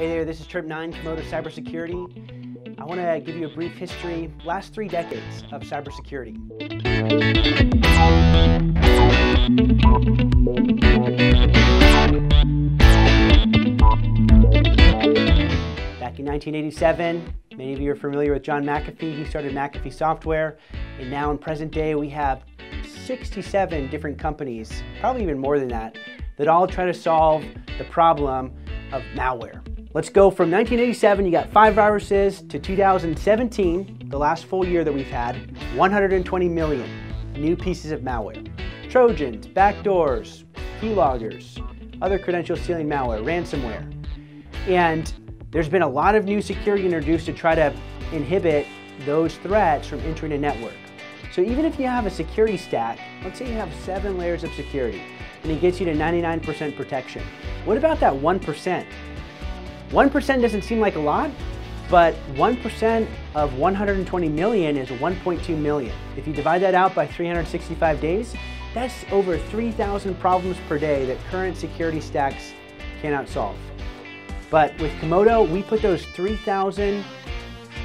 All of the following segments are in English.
Hey there, this is Trip9 Comodo Cybersecurity. I want to give you a brief history, last three decades of cybersecurity. Back in 1987, many of you are familiar with John McAfee. He started McAfee Software, and now in present day we have 67 different companies, probably even more than that, that all try to solve the problem of malware. Let's go from 1987, you got five viruses, to 2017, the last full year that we've had, 120 million new pieces of malware. Trojans, backdoors, keyloggers, other credential stealing malware, ransomware. And there's been a lot of new security introduced to try to inhibit those threats from entering a network. So even if you have a security stack, let's say you have seven layers of security, and it gets you to 99% protection. What about that 1%? 1% doesn't seem like a lot, but 1% of 120 million is 1.2 million. If you divide that out by 365 days, that's over 3,000 problems per day that current security stacks cannot solve. But with Comodo, we put those 3,000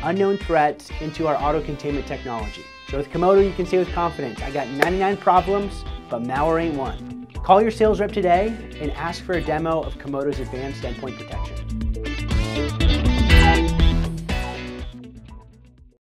unknown threats into our auto containment technology. So with Comodo, you can say with confidence, I got 99 problems, but malware ain't one. Call your sales rep today and ask for a demo of Comodo's advanced endpoint protection.